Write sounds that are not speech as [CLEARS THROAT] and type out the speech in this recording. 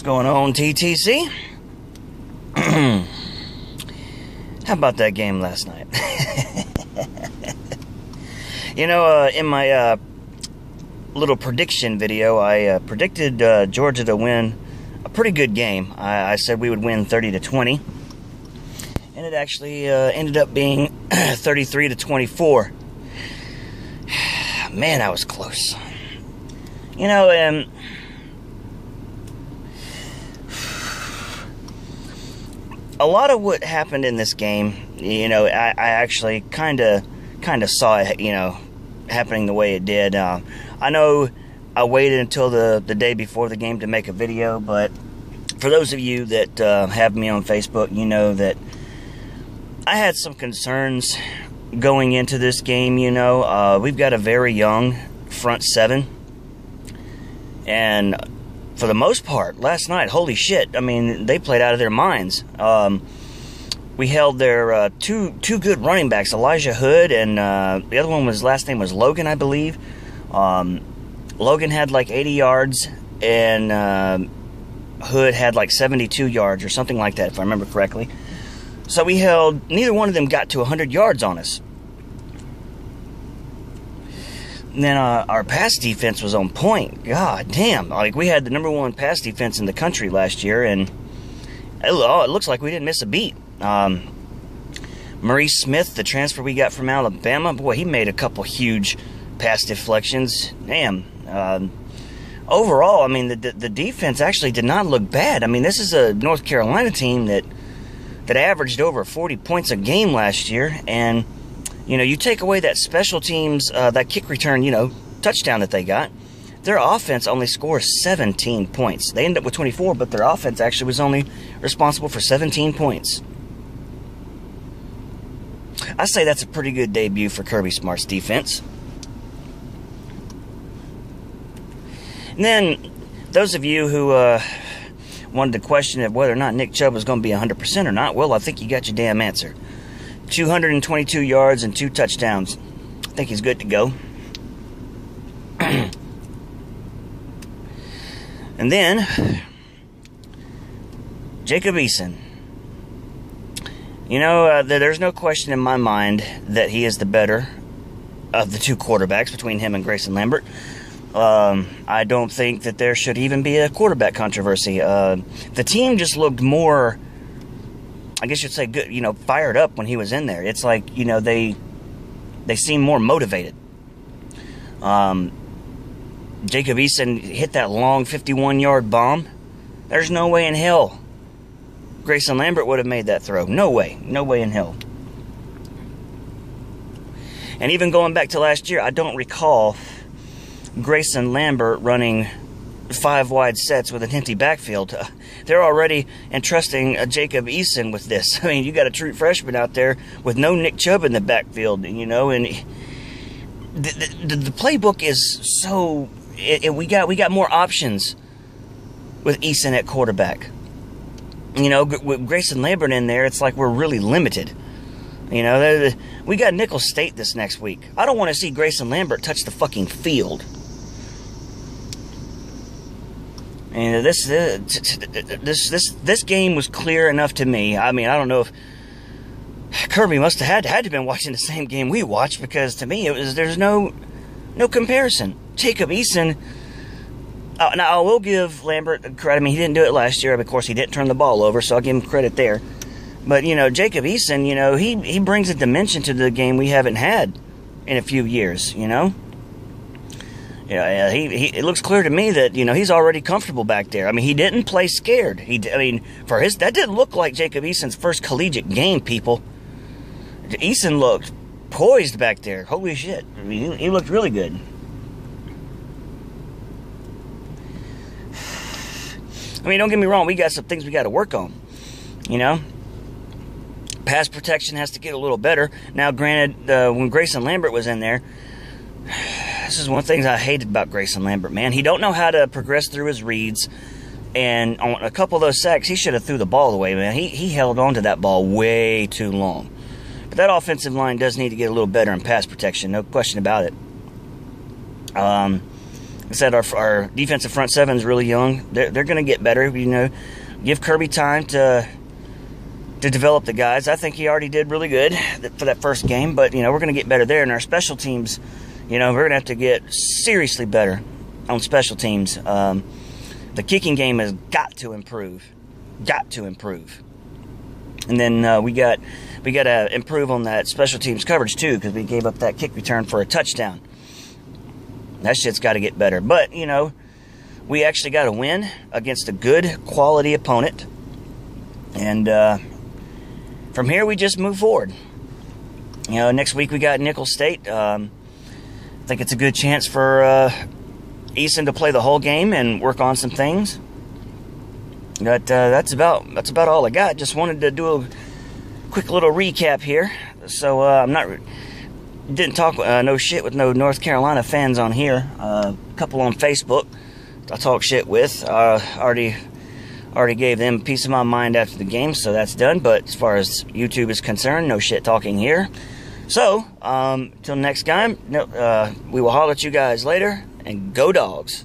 What's going on, TTC? [CLEARS THROAT] How about that game last night? [LAUGHS] you know, uh, in my uh, little prediction video, I uh, predicted uh, Georgia to win a pretty good game. I, I, said we would win 30 to 20, and it actually uh, ended up being [CLEARS THROAT] 33 to 24. [SIGHS] Man, I was close. You know, and a lot of what happened in this game, you know, I, I actually kind of kind of saw it, you know, happening the way it did. Uh, I know I waited until the the day before the game to make a video, but for those of you that uh, have me on Facebook, you know that I had some concerns going into this game. You know, uh, we've got a very young front seven, and for the most part, last night, holy shit! I mean, they played out of their minds. Um, we held their uh, two two good running backs, Elijah Hood, and uh, the other one was last name was Logan, I believe. Um, Logan had like 80 yards, and uh, Hood had like 72 yards or something like that, if I remember correctly. So we held. Neither one of them got to 100 yards on us. And then uh, our pass defense was on point. God damn! Like we had the number one pass defense in the country last year, and it, oh, it looks like we didn't miss a beat. Um, Maurice Smith, the transfer we got from Alabama, boy, he made a couple huge pass deflections. Damn. Um, overall, I mean, the, the, defense actually did not look bad. I mean, this is a North Carolina team that that averaged over 40 points a game last year, and you know, you take away that special teams, uh, that kick return, you know, touchdown that they got, their offense only scores 17 points. They end up with 24, but their offense actually was only responsible for 17 points. I say that's a pretty good debut for Kirby Smart's defense. And then, those of you who uh, wanted to question whether or not Nick Chubb was going to be 100% or not, well, I think you got your damn answer. 222 yards and two touchdowns. I think he's good to go. [CLEARS THROAT] and then Jacob Eason. You know, uh, there's no question in my mind that he is the better of the two quarterbacks between him and Greyson Lambert. Um, I don't think that there should even be a quarterback controversy. Uh, the team just looked more I guess you'd say good, you know, fired up when he was in there. It's like, you know, they they seem more motivated. Um, Jacob Eason hit that long 51 yard bomb. There's no way in hell Greyson Lambert would have made that throw. No way. No way in hell. And even going back to last year, I don't recall Greyson Lambert running five wide sets with an empty backfield. Uh, they're already entrusting uh, Jacob Eason with this. [LAUGHS] I mean, you got a true freshman out there with no Nick Chubb in the backfield, you know, and the, the, the playbook is so. It, it, we got we got more options with Eason at quarterback. You know, with Greyson Lambert in there, it's like we're really limited. You know, we got Nicholls State this next week. I don't want to see Greyson Lambert touch the fucking field. And this this this this game was clear enough to me. I mean, I don't know if Kirby must have had had to been watching the same game we watched because to me it was there's no no comparison. Jacob Eason. Uh, now I will give Lambert credit. I mean, he didn't do it last year. Of course, he didn't turn the ball over, so I'll give him credit there. But you know, Jacob Eason, you know, he he brings a dimension to the game we haven't had in a few years. You know. Yeah, he, he, it looks clear to me that you know he's already comfortable back there. I mean, he didn't play scared. He, I mean, for his that didn't look like Jacob Eason's first collegiate game. People, Eason looked poised back there. Holy shit! I mean, he, he looked really good. [SIGHS] I mean, don't get me wrong. We got some things we got to work on. You know, pass protection has to get a little better. Now, granted, uh, when Greyson Lambert was in there this is one of the things I hated about Greyson Lambert, man. He don't know how to progress through his reads. And on a couple of those sacks, he should have threw the ball away, man. He, he held on to that ball way too long. But that offensive line does need to get a little better in pass protection, no question about it. Um, I said our, our defensive front seven is really young. They're, they're going to get better. You know, give Kirby time to to develop the guys. I think he already did really good for that first game, but you know we're going to get better there. And our special teams, you know, we're going to have to get seriously better on special teams. Um, the kicking game has got to improve, got to improve. And then uh, we got we got to improve on that special teams coverage too because we gave up that kick return for a touchdown. That shit's got to get better. But you know, we actually got a win against a good quality opponent, and uh, from here we just move forward. You know, next week we got Nicholls State. Um, think it's a good chance for uh, Eason to play the whole game and work on some things. But uh, that's about that's about all I got. Just wanted to do a quick little recap here. So uh, I'm not didn't talk uh, no shit with no North Carolina fans on here. Uh, a couple on Facebook I talk shit with. Uh, already already gave them a piece of my mind after the game, so that's done. But as far as YouTube is concerned, no shit talking here. So, um, till next time, uh, we will holler at you guys later, and go dogs.